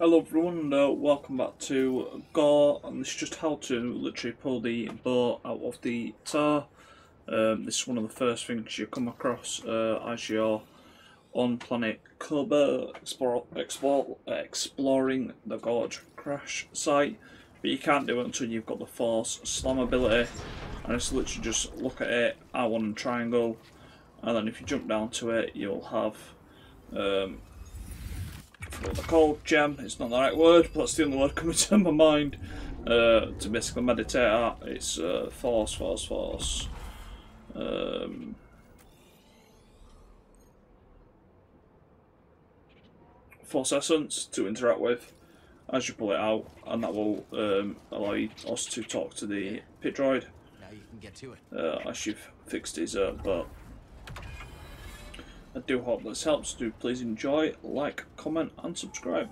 Hello everyone uh, welcome back to Gore and this is just how to literally pull the boat out of the tar. Um, this is one of the first things you come across uh, as you're on planet Koboh explore, explore, exploring the Gorge crash site but you can't do it until you've got the force slam ability and it's literally just look at it, R1 and triangle and then if you jump down to it you'll have um, what called, gem, it's not the right word, but that's the only word coming to my mind, uh, to basically meditate at. It's uh, force, force, force. Um, force essence to interact with as you pull it out, and that will um, allow us to talk to the pit droid Now you can get to it. uh, as you've fixed his uh, butt. I do hope this helps. Do please enjoy, like, comment, and subscribe.